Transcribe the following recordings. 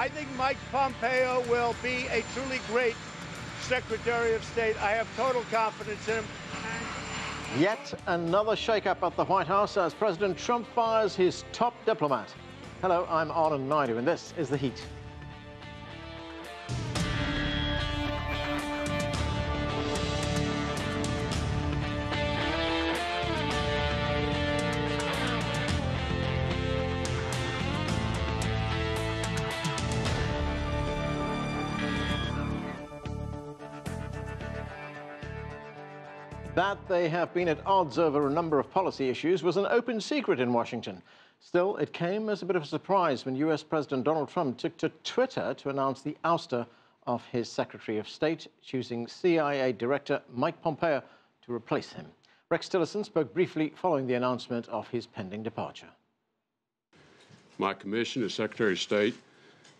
I think Mike Pompeo will be a truly great Secretary of State. I have total confidence in him. Yet another shakeup at the White House as President Trump fires his top diplomat. Hello, I'm Anand Naidu, and this is The Heat. That they have been at odds over a number of policy issues was an open secret in Washington. Still, it came as a bit of a surprise when US President Donald Trump took to Twitter to announce the ouster of his Secretary of State, choosing CIA Director Mike Pompeo to replace him. Rex Tillerson spoke briefly following the announcement of his pending departure. My commission as Secretary of State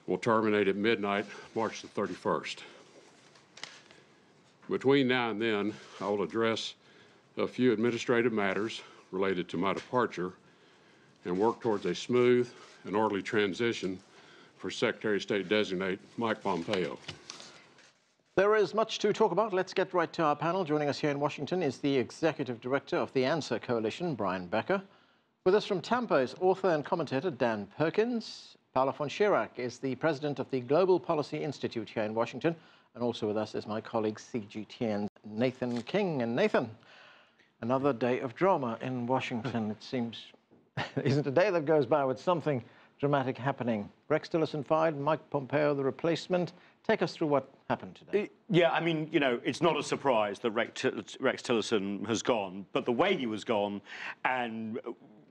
will terminate at midnight, March the 31st. Between now and then, I will address a few administrative matters related to my departure and work towards a smooth and orderly transition for Secretary of State designate Mike Pompeo. There is much to talk about. Let's get right to our panel. Joining us here in Washington is the Executive Director of the Answer Coalition, Brian Becker. With us from Tampa is author and commentator Dan Perkins. Paolo von Schirach is the President of the Global Policy Institute here in Washington. And also with us is my colleague CGTN's Nathan King. And Nathan, another day of drama in Washington. it seems isn't a day that goes by with something dramatic happening. Rex Tillerson fired, Mike Pompeo the replacement. Take us through what happened today. Yeah, I mean, you know, it's not a surprise that Rex Tillerson has gone, but the way he was gone and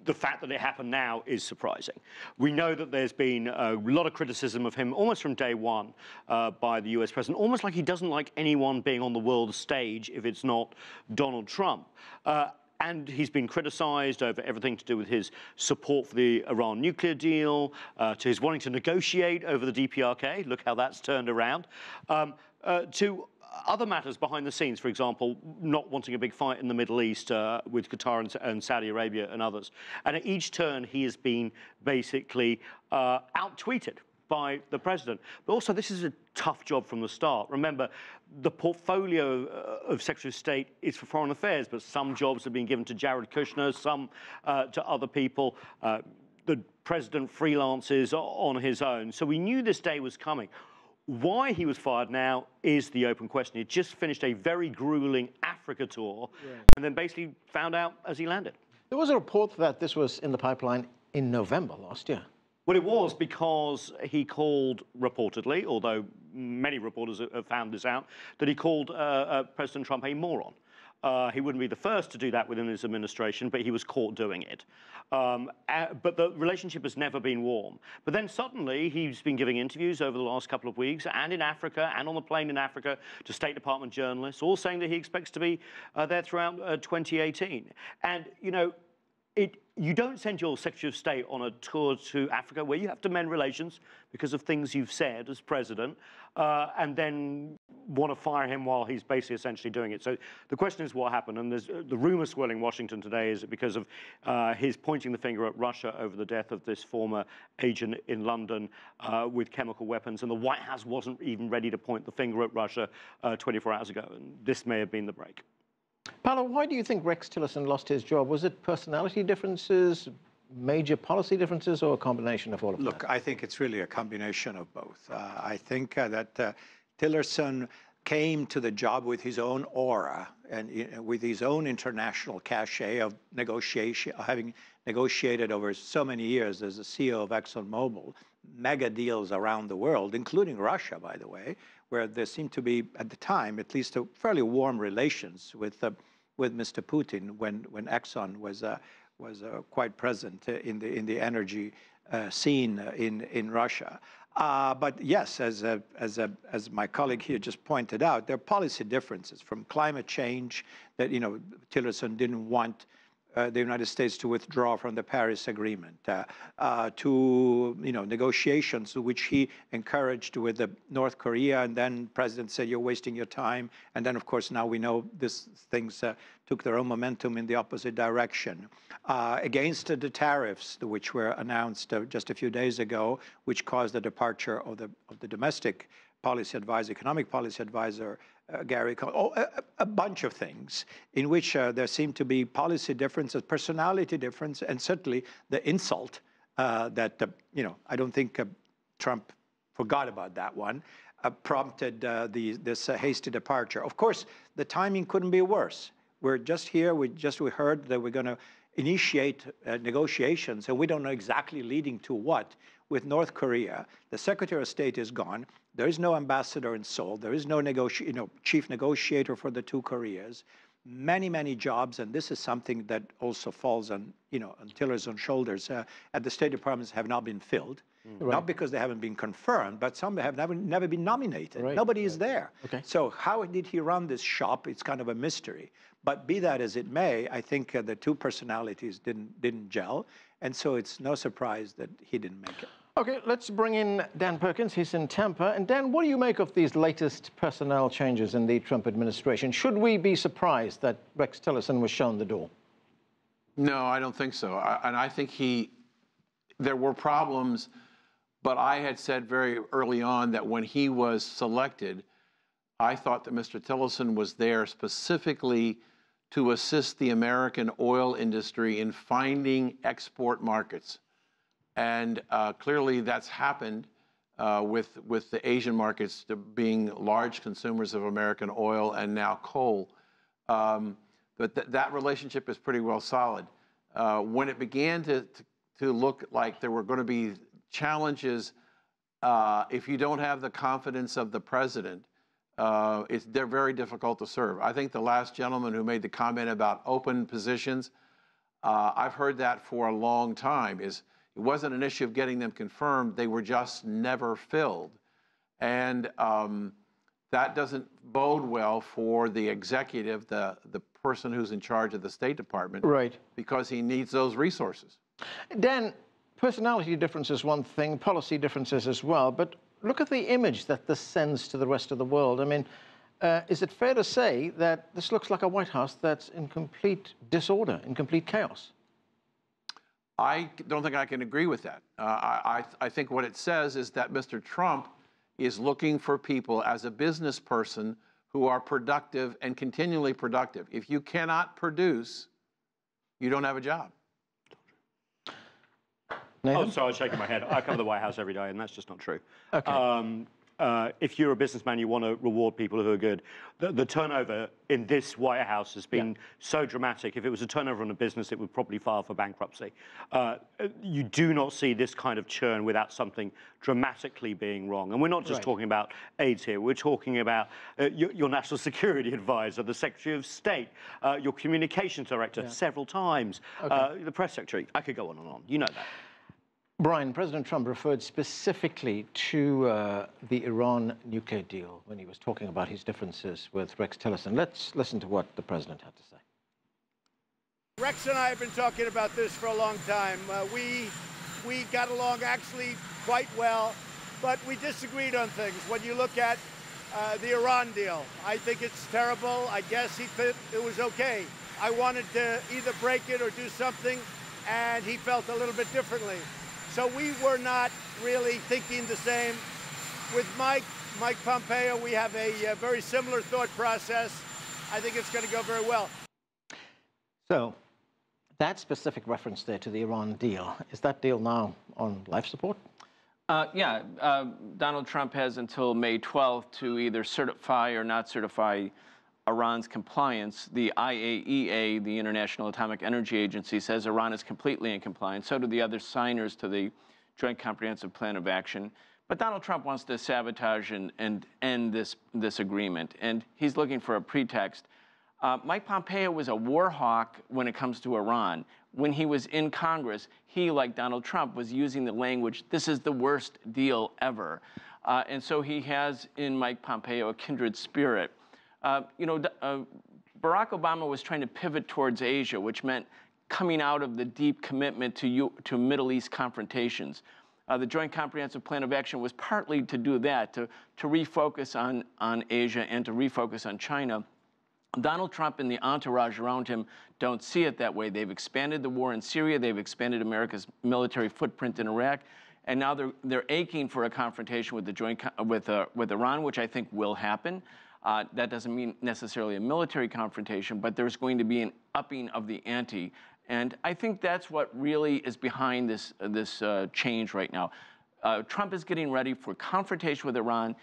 the fact that it happened now is surprising. We know that there's been a lot of criticism of him almost from day one uh, by the US president, almost like he doesn't like anyone being on the world stage if it's not Donald Trump. Uh, and he's been criticized over everything to do with his support for the Iran nuclear deal, uh, to his wanting to negotiate over the DPRK. Look how that's turned around. Um, uh, to other matters behind the scenes, for example, not wanting a big fight in the Middle East uh, with Qatar and, and, Saudi Arabia and others. And at each turn, he has been basically uh, out-tweeted by the president. But also, this is a tough job from the start. Remember, the portfolio uh, of Secretary of State is for foreign affairs, but some jobs have been given to Jared Kushner, some uh, to other people. Uh, the president freelances on his own. So we knew this day was coming. Why he was fired now is the open question. He just finished a very grueling Africa tour yeah. and then basically found out as he landed. There was a report that this was in the pipeline in November last year. Well, it was because he called, reportedly, although many reporters have found this out, that he called uh, uh, President Trump a moron. Uh, he wouldn't be the first to do that within his administration, but he was caught doing it. Um, uh, but the relationship has never been warm. But then suddenly he's been giving interviews over the last couple of weeks, and in Africa, and on the plane in Africa, to State Department journalists, all saying that he expects to be uh, there throughout uh, 2018. And, you know, it, you don't send your Secretary of State on a tour to Africa where you have to mend relations because of things you've said as president, uh, and then want to fire him while he's basically essentially doing it. So the question is what happened, and uh, the rumor swirling Washington today is because of uh, his pointing the finger at Russia over the death of this former agent in London uh, with chemical weapons, and the White House wasn't even ready to point the finger at Russia uh, 24 hours ago, and this may have been the break. Paolo, why do you think Rex Tillerson lost his job? Was it personality differences, major policy differences, or a combination of all of Look, that? Look, I think it's really a combination of both. Uh, I think uh, that uh, Tillerson came to the job with his own aura and with his own international cachet of negotiation, having negotiated over so many years as the CEO of ExxonMobil, mega deals around the world, including Russia, by the way, where there seemed to be, at the time, at least a fairly warm relations with, uh, with Mr. Putin when, when Exxon was, uh, was uh, quite present in the, in the energy uh, scene in, in Russia. Uh, but yes, as, a, as, a, as my colleague here just pointed out, there are policy differences from climate change that, you know, Tillerson didn't want uh, the United States to withdraw from the Paris Agreement, uh, uh, to you know negotiations which he encouraged with the North Korea, and then President said you're wasting your time, and then of course now we know this things uh, took their own momentum in the opposite direction. Uh, against the tariffs which were announced just a few days ago, which caused the departure of the of the domestic policy advisor, economic policy advisor uh, Gary, oh, a, a, bunch of things in which uh, there seem to be policy differences, personality difference, and certainly the insult uh, that, you know, I don't think uh, Trump forgot about that one, uh, prompted uh, the, this hasty departure. Of course, the timing couldn't be worse. We're just here, we just we heard that we're going to initiate negotiations, and we don't know exactly leading to what with North Korea. The Secretary of State is gone. There is no ambassador in Seoul. There is no you know, chief negotiator for the two Koreas. Many, many jobs, and this is something that also falls on, you know, on Tillerson's shoulders uh, at the State Department have not been filled. Mm. Right. Not because they haven't been confirmed, but some have never, never been nominated. Right. Nobody is there. Okay. So how did he run this shop? It's kind of a mystery. But be that as it may, I think uh, the two personalities didn't didn't gel, and so it's no surprise that he didn't make it. Okay, let's bring in Dan Perkins. He's in Tampa. And Dan, what do you make of these latest personnel changes in the Trump administration? Should we be surprised that Rex Tillerson was shown the door? No, I don't think so. I, and I think he, there were problems, but I had said very early on that when he was selected, I thought that Mr. Tillerson was there specifically to assist the American oil industry in finding export markets and uh, clearly that's happened uh, with, with the Asian markets being large consumers of American oil and now coal. Um, but th that relationship is pretty well solid. Uh, when it began to, to, to, look like there were going to be challenges, if you don't have the confidence of the president, uh, they're very difficult to serve. I think the last gentleman who made the comment about open positions, I've heard that for a long time, is it wasn't an issue of getting them confirmed, they were just never filled. And um, that doesn't bode well for the executive, the, the person who's in charge of the State Department. Right. Because he needs those resources. Dan, personality difference is one thing, policy differences as well, but look at the image that this sends to the rest of the world. I mean, uh, is it fair to say that this looks like a White House that's in complete disorder, in complete chaos? I don't think I can agree with that. Uh, I, I think what it says is that Mr. Trump is looking for people as a business person who are productive and continually productive. If you cannot produce, you don't have a job. Nathan? Oh, sorry, I was shaking my head. I come to the White House every day, and that's just not true. Okay. Um, uh, if you're a businessman, you want to reward people who are good. The, the turnover in this White House has been yeah. so dramatic. If it was a turnover in a business, it would probably file for bankruptcy. Uh, you do not see this kind of churn without something dramatically being wrong. And we're not just right. talking about aides here. We're talking about uh, your, your, national security advisor, the Secretary of State, uh, your communications director yeah. several times, okay. Uh, the press secretary. I could go on and on. You know that. Brian, President Trump referred specifically to uh, the Iran nuclear deal when he was talking about his differences with Rex Tillerson. Let's listen to what the president had to say. Rex and I have been talking about this for a long time. Uh, we, we got along actually quite well, but we disagreed on things. When you look at uh, the Iran deal, I think it's terrible. I guess he thought it was okay. I wanted to either break it or do something, and he felt a little bit differently. So we were not really thinking the same. With Mike, Mike Pompeo, we have a, a very similar thought process. I think it's going to go very well. So that specific reference there to the Iran deal, is that deal now on life support? Uh, yeah, uh, Donald Trump has until May 12th to either certify or not certify Iran's compliance, the IAEA, the International Atomic Energy Agency, says Iran is completely in compliance. So do the other signers to the Joint Comprehensive Plan of Action. But Donald Trump wants to sabotage and, and end this, this agreement, and he's looking for a pretext. Uh, Mike Pompeo was a war hawk when it comes to Iran. When he was in Congress, he, like Donald Trump, was using the language, this is the worst deal ever. Uh, and so he has in Mike Pompeo a kindred spirit. Uh, you know, uh, Barack Obama was trying to pivot towards Asia, which meant coming out of the deep commitment to, U, to Middle East confrontations. Uh, the Joint Comprehensive Plan of Action was partly to do that, to, to refocus on, on Asia and to refocus on China. Donald Trump and the entourage around him don't see it that way. They've expanded the war in Syria, they've expanded America's military footprint in Iraq, and now they're, they're aching for a confrontation with, the joint, with, uh, with Iran, which I think will happen. Uh, that doesn't mean necessarily a military confrontation, but there's going to be an upping of the ante. And I think that's what really is behind this, uh, this uh, change right now. Uh, Trump is getting ready for confrontation with Iran.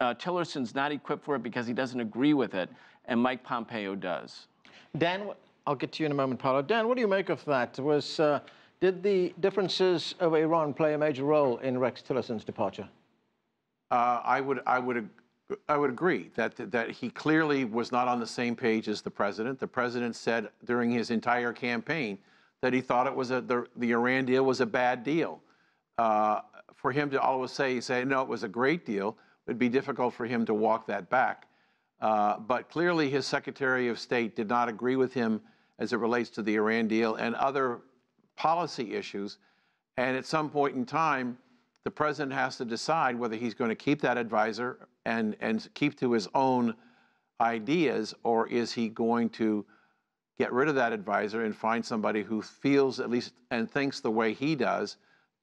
Uh, Tillerson's not equipped for it because he doesn't agree with it, and Mike Pompeo does. Dan, I'll get to you in a moment, Paolo. Dan, what do you make of that? Was, uh, did the differences of Iran play a major role in Rex Tillerson's departure? I would, I would I would agree that, that he clearly was not on the same page as the president. The president said during his entire campaign that he thought it was a, the, the Iran deal was a bad deal. Uh, for him to always say, say, no, it was a great deal, would be difficult for him to walk that back. Uh, but clearly his Secretary of State did not agree with him as it relates to the Iran deal and other policy issues. And at some point in time, the president has to decide whether he's going to keep that advisor and, and keep to his own ideas, or is he going to get rid of that advisor and find somebody who feels at least and thinks the way he does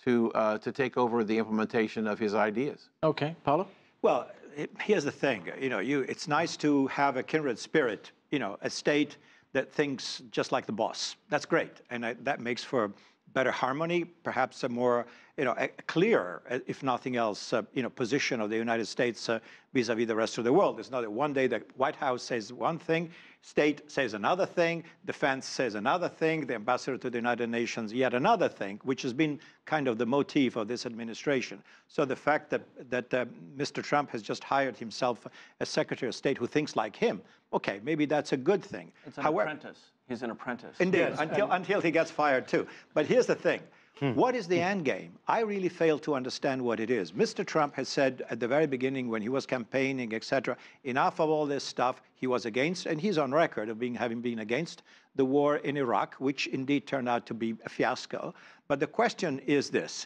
to, uh, to take over the implementation of his ideas? Okay, Paolo? Well, it, here's the thing. You know, you, it's nice to have a kindred spirit, you know, a state that thinks just like the boss. That's great. And I, that makes for better harmony, perhaps a more you know, a clear, uh, if nothing else, uh, you know, position of the United States uh, vis-a-vis -vis the rest of the world. It's not that one day the White House says one thing, state says another thing, defense says another thing, the ambassador to the United Nations yet another thing, which has been kind of the motif of this administration. So the fact that, that uh, Mr. Trump has just hired himself a Secretary of State who thinks like him, okay, maybe that's a good thing. It's an However, apprentice. He's an apprentice. Indeed, yes, until, until he gets fired too. But here's the thing. Hmm. What is the end game? I really fail to understand what it is. Mr. Trump has said at the very beginning when he was campaigning, etc., enough of all this stuff he was against, and he's on record of being having been against the war in Iraq, which indeed turned out to be a fiasco. But the question is this: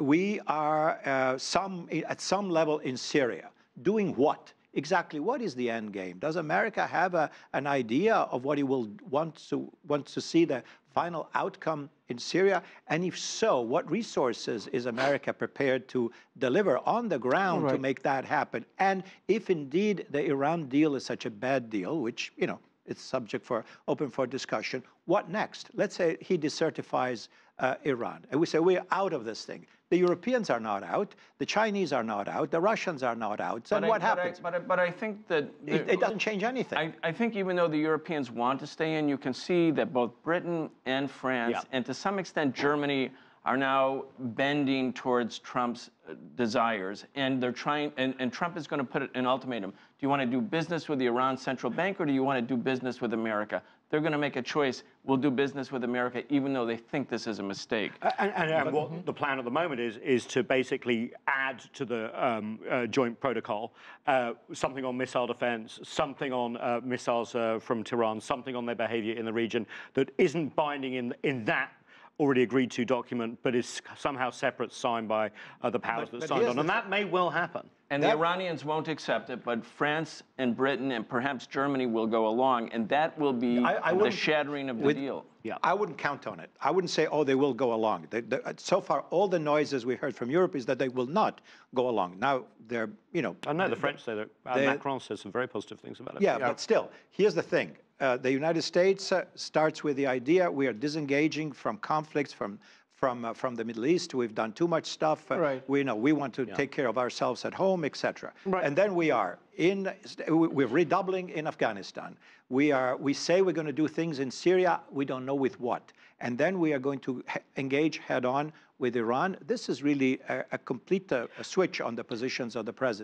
We are uh, some at some level in Syria doing what? Exactly what is the end game? Does America have a, an idea of what he will want to, want to see the final outcome in Syria? And if so, what resources is America prepared to deliver on the ground right. to make that happen? And if indeed the Iran deal is such a bad deal, which, you know, it's subject for open for discussion, what next? Let's say he decertifies uh, Iran. And we say we're out of this thing. The Europeans are not out. The Chinese are not out. The Russians are not out. So what I, happens? But I, but, I, but I think that... It, it, doesn't change anything. I, I, think even though the Europeans want to stay in, you can see that both Britain and France, yeah. and to some extent Germany, are now bending towards Trump's uh, desires. And they're trying, and, and Trump is going to put an ultimatum. Do you want to do business with the Iran central bank or do you want to do business with America? They're going to make a choice. We'll do business with America, even though they think this is a mistake. And, and, and what mm -hmm. the plan at the moment is, is to basically add to the um, uh, joint protocol uh, something on missile defense, something on uh, missiles uh, from Tehran, something on their behavior in the region that isn't binding in, in that already agreed to document, but is somehow separate, signed by uh, the powers but, that but signed on. And that may well happen. And that, the Iranians won't accept it, but France and Britain and perhaps Germany will go along, and that will be I, I the shattering of the with, deal. Yeah. I wouldn't count on it. I wouldn't say, oh, they will go along. They, they, so far, all the noises we heard from Europe is that they will not go along. Now, they're, you know. I know the French say that. Uh, Macron says some very positive things about it. Yeah, yeah. but still, here's the thing. Uh, the United States uh, starts with the idea we are disengaging from conflicts, from from uh, from the Middle East. We've done too much stuff. Uh, right. We know we want to yeah. take care of ourselves at home, etc. Right. And then we are in. We're redoubling in Afghanistan. We are. We say we're going to do things in Syria. We don't know with what. And then we are going to engage head on with Iran. This is really a, a complete uh, a switch on the positions of the president.